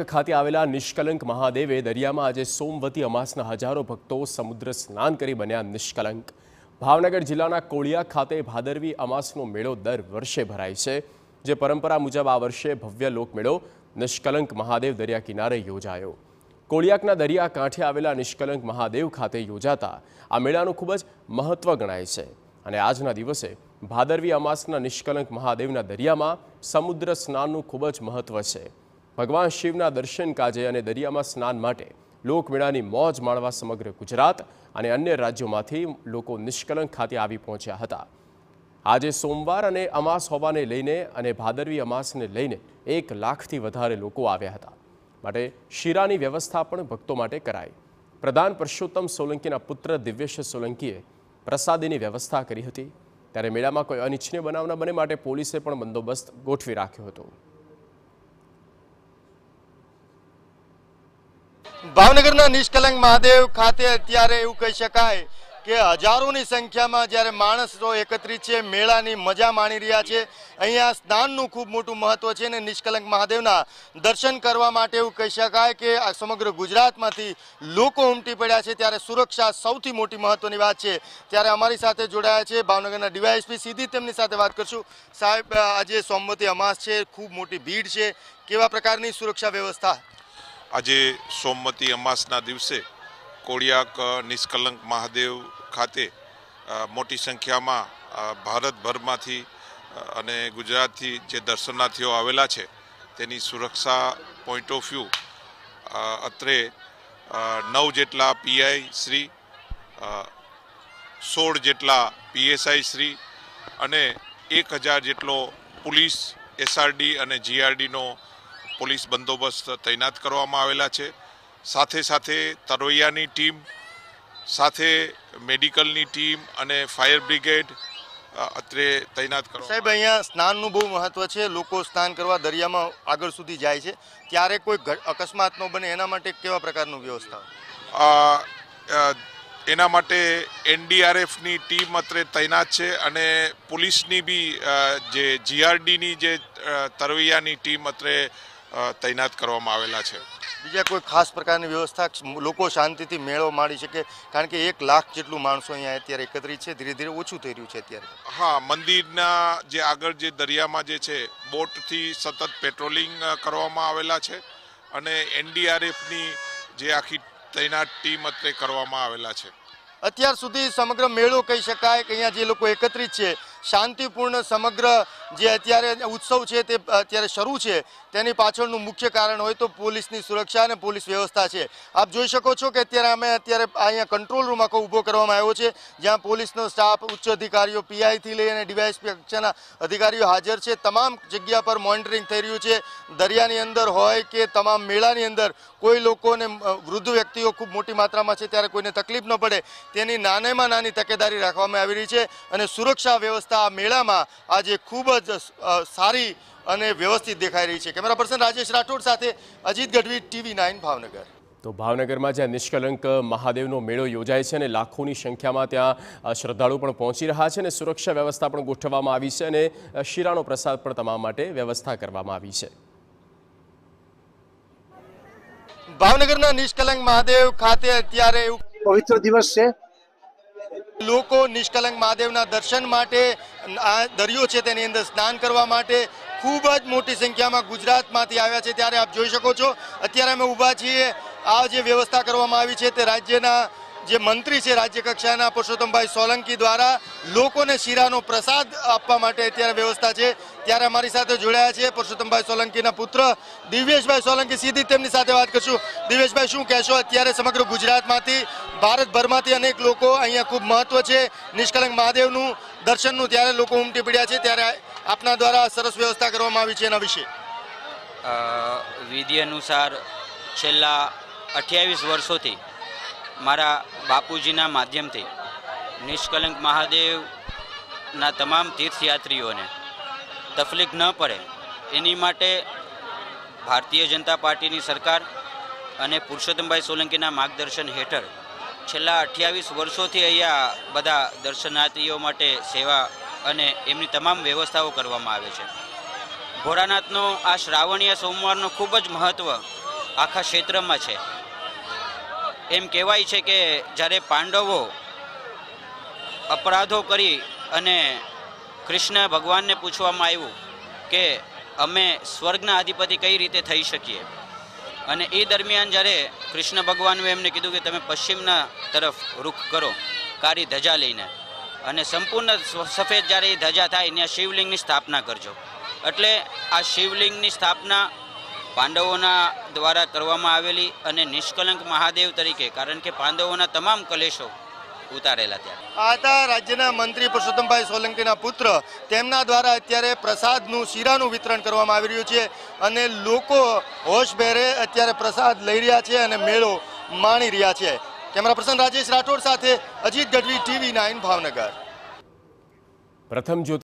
ખાતે આવેલા નિષ્કલંક મહાદેવે દરિયામાં આજે સોમવતી અમાસના હજારો ભક્તો સમુદ્ર સ્નાન કરી બન્યા નિષ્કલંક. ભાવનગર જિલ્લાના કોળિયા ખાતે ભાદરવી અમાસનો મેળો દર વર્ષે ભરાય છે. જે પરંપરા મુજબ આ વર્ષે ભવ્ય લોકમેળો નિષ્કલંક મહાદેવ દરિયા કિનારે યોજાયો. કોળિયાકના દરિયા કાંઠે આવેલા નિષ્કલંક મહાદેવ ખાતે યોજાતા આ મેળાનું ખૂબ જ મહત્વ ગણાય છે. અને આજના દિવસે ભાદરવી અમાસના નિષ્કલંક મહાદેવના દરિયામાં સમુદ્ર સ્નાનનું ખૂબ જ મહત્વ છે. ભગવાન શિવના દર્શન કાજે અને દરિયામાં સ્નાન માટે લોકમેળાની મોજ માણવા સમગ્ર ગુજરાત અને અન્ય રાજ્યોમાંથી લોકો નિષ્કલંક ખાતે આવી પહોંચ્યા હતા. આજે સોમવાર અને અમાસ હોવાને લઈને અને ભાદરવી અમાસને લઈને એક લાખથી વધારે લોકો આવ્યા હતા. માટે શીરાની વ્યવસ્થા પણ ભક્તો માટે કરાઈ. પ્રધાન પરસોત્તમ સોલંકીના પુત્ર દિવ્યેશ સોલંકીએ પ્રસાદીની વ્યવસ્થા કરી હતી. ત્યારે મેળામાં કોઈ અનિચ્છનીય બનાવ ન બને માટે પોલીસે પણ બંદોબસ્ત ગોઠવી રાખ્યો હતો. ભાવનગરના નિષ્કલંક મહાદેવ ખાતે અત્યારે એવું કહી શકાય કે હજારોની સંખ્યામાં જ્યારે માણસો એકત્રિત છે, મેળાની મજા માણી રહ્યા છે. અહીંયા સ્નાનનું ખૂબ મોટું મહત્વ છે અને નિષ્કલંક મહાદેવના દર્શન કરવા માટે એવું કહી શકાય કે આ સમગ્ર ગુજરાતમાંથી લોકો ઉમટી પડ્યા છે. ત્યારે સુરક્ષા સૌથી મોટી મહત્વની વાત છે. ત્યારે અમારી સાથે જોડાયા છે ભાવનગરના ડીવાયએસપી. સીધી તેમની સાથે વાત કરશું. સાહેબ, આજે સોમવતી અમાસ છે. ખૂબ મોટી ભીડ છે. કેવા પ્રકારની સુરક્ષા વ્યવસ્થા આજે સોમવતી અમાસના દિવસે કોળિયાક નિષ્કલંક મહાદેવ ખાતે મોટી સંખ્યામાં ભારતભરમાંથી અને ગુજરાતથી જે દર્શનાર્થીઓ આવેલા છે, તેની સુરક્ષા પોઈન્ટ ઓફ વ્યૂ અત્રે નવ જેટલા પીઆઈ શ્રી સોળ જેટલા પીએસઆઈ શ્રી અને એક હજાર જેટલો પોલીસ એસઆરડી અને જીઆરડીનો પોલીસ બંદોબસ્ત તૈનાત કરવામાં આવેલા છે. સાથે સાથે તરવૈયાની ટીમ સાથે મેડિકલની ટીમ અને ફાયર બ્રિગેડ અત્રે તૈનાત કરો સાહેબ અહીંયા સ્નાનનું બહુ મહત્વ છે. લોકો સ્નાન કરવા દરિયામાં આગળ સુધી જાય છે. ત્યારે કોઈ અકસ્માત ન બને એના માટે કેવા પ્રકારનું વ્યવસ્થા? એના માટે એનડીઆરએફની ટીમ અત્રે તૈનાત છે અને પોલીસની બી જે જીઆરડીની જે તરવૈયાની ટીમ અત્રે તૈનાત કરવામાં આવેલા છે. બીજા કોઈ ખાસ પ્રકારની વ્યવસ્થા લોકો શાંતિથી મેળો માણી શકે? કારણ કે એક લાખ જેટલું માણસો અહીંયા અત્યારે એકત્રિત છે ધીરે ધીરે ઓછું થઈ રહ્યું છે અત્યારે. હા મંદિરના જે આગળ જે દરિયામાં જે છે બોટથી સતત પેટ્રોલિંગ કરવામાં આવેલા છે અને એનડીઆરએફની જે આખી તૈનાત ટીમ અત્રે કરવામાં આવેલા છે. અત્યાર સુધી સમગ્ર મેળો કહી શકાય કે અહીંયા જે લોકો એકત્રિત છે શાંતિપૂર્ણ સમગ્ર જે અત્યારે ઉત્સવ છે તે અત્યારે શરૂ છે, તેની પાછળનું મુખ્ય કારણ હોય તો પોલીસની સુરક્ષા અને પોલીસ વ્યવસ્થા છે. આપ જોઈ શકો છો કે અત્યારે અમે અત્યારે અહીંયા કંટ્રોલ રૂમ આખો ઊભો કરવામાં આવ્યો છે, જ્યાં પોલીસનો સ્ટાફ, ઉચ્ચ અધિકારીઓ, પીઆઈથી લઈ અને ડીવાયએસપી કક્ષાના અધિકારીઓ હાજર છે. તમામ જગ્યા પર મોનિટરિંગ થઈ રહ્યું છે. દરિયાની અંદર હોય કે તમામ મેળાની અંદર કોઈ લોકોને વૃદ્ધ વ્યક્તિઓ ખૂબ મોટી માત્રામાં છે, ત્યારે કોઈને તકલીફ ન પડે. તેની નાનેમાં નાની તકેદારી રાખવામાં આવી રહી છે અને સુરક્ષા વ્યવસ્થા આ મેળામાં આજે ખૂબ જ સારી અને વ્યવસ્થિત દેખાઈ રહી છે. કેમેરા પર્સન રાજેશ રાઠોડ સાથે અજીત ગઢવી ટીવી નાઇન ભાવનગર. તો ભાવનગરમાં જ્યાં નિષ્કલંક મહાદેવનો મેળો યોજાય છે અને લાખોની સંખ્યામાં ત્યાં શ્રદ્ધાળુ પણ પહોંચી રહ્યા છે અને સુરક્ષા વ્યવસ્થા પણ ગોઠવવામાં આવી છે અને શિરાનો શીરાનો પ્રસાદ પણ તમામ માટે વ્યવસ્થા કરવામાં આવી છે. ભાવનગરના નિષ્કલંક મહાદેવ ખાતે અત્યારે પવિત્ર દિવસ છે. લોકો નિષ્કલંક મહાદેવના દર્શન માટે, આ દરિયો છે તેની અંદર સ્નાન કરવા માટે ખૂબ જ મોટી સંખ્યામાં ગુજરાતમાંથી આવ્યા છે. ત્યારે આપ જોઈ શકો છો, અત્યારે અમે ઊભા છીએ. આ જે વ્યવસ્થા કરવામાં આવી છે તે રાજ્યના જે મંત્રી છે રાજ્ય કક્ષાના પુરુષોત્તમભાઈ સોલંકી દ્વારા લોકોને શીરાનો પ્રસાદ આપવા માટે અત્યારે વ્યવસ્થા છે. ત્યારે અમારી સાથે જોડાયા છે પુરુષોત્તમભાઈ સોલંકીના પુત્ર દિવ્યેશભાઈ સોલંકી. સીધી તેમની સાથે વાત કરશું. દિવ્યેશભાઈ, શું કહેશો? અત્યારે સમગ્ર ગુજરાતમાંથી, ભારતભરમાંથી અનેક લોકો અહીંયા ખૂબ મહત્વ છે. નિષ્કલંક મહાદેવનું દર્શનનું ત્યારે લોકો ઉમટી પડ્યા છે. ત્યારે આપના દ્વારા સરસ વ્યવસ્થા કરવામાં આવી છે એના વિશે. વિધિ અનુસાર છેલ્લા અઠ્યાવીસ વર્ષોથી મારા બાપુજીના માધ્યમથી નિષ્કલંક મહાદેવના તમામ તીર્થયાત્રીઓને તકલીફ ન પડે, એની માટે ભારતીય જનતા પાર્ટીની સરકાર અને પુરુષોત્તમભાઈ સોલંકીના માર્ગદર્શન હેઠળ છેલ્લા અઠ્યાવીસ વર્ષોથી અહીંયા બધા દર્શનાર્થીઓ માટે સેવા અને એમની તમામ વ્યવસ્થાઓ કરવામાં આવે છે. ભોળાનાથનો આ શ્રાવણીય સોમવારનો ખૂબ જ મહત્ત્વ આખા ક્ષેત્રમાં છે. એમ કહેવાય છે કે જ્યારે પાંડવો અપરાધો કરી અને કૃષ્ણ ભગવાનને પૂછવામાં આવ્યું કે અમે સ્વર્ગના અધિપતિ કઈ રીતે થઈ શકીએ? અને એ દરમિયાન જ્યારે કૃષ્ણ ભગવાનએ એમને કીધું કે તમે પશ્ચિમના તરફ રૂખ કરો, કાળી ધજા લઈને. અને સંપૂર્ણ સફેદ જ્યારે એ ધજા થાય, ત્યાં શિવલિંગની સ્થાપના કરજો. એટલે આ શિવલિંગની સ્થાપના પાંડવોના દ્વારા કરવામાં આવેલી અને નિષ્કલંક મહાદેવ તરીકે કારણ કે પાંડવોના તમામ કલેશો ઉતારેલા ત્યારે આ હતા રાજ્યના મંત્રી પુરુષોત્તમભાઈ સોલંકીના પુત્ર. તેમના દ્વારા અત્યારે પ્રસાદનું શીરાનું વિતરણ કરવામાં આવી રહ્યું છે અને લોકો હોશભેરે અત્યારે પ્રસાદ લઈ રહ્યા છે અને મેળો માણી રહ્યા છે. કેમેરા પર્સન રાજેશ રાઠોડ સાથે અજીત ગઢવી ટીવી નાઇન ભાવનગર. પ્રથમ જ્યોતિ